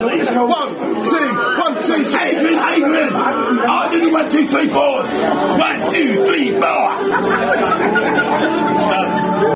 One, two, one, two, three. Adrian, Adrian! I'll do the one, two, three, four. One, two, three, four.